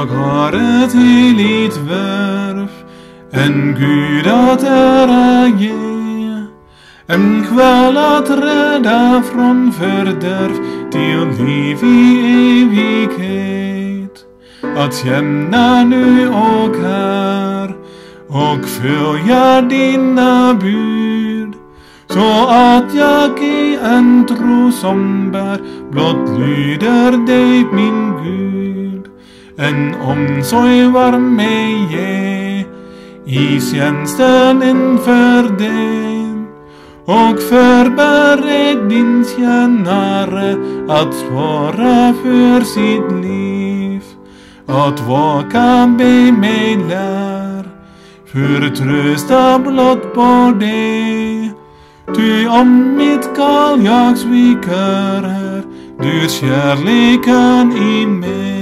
Jag har heligt värv, en Gud att. En kväll att rädda från fördärv till liv i evighet. Känna nu och här och följa dina bud. Så att en tro som bär blott lyder min. En omsorg var mig ge i tjänsten inför dig och förbered din tjänare att svara för sitt liv. Att vaka be mig lär, förtrösta blott på det. Ty om mitt kall jag sviker här, du kärleken i mig.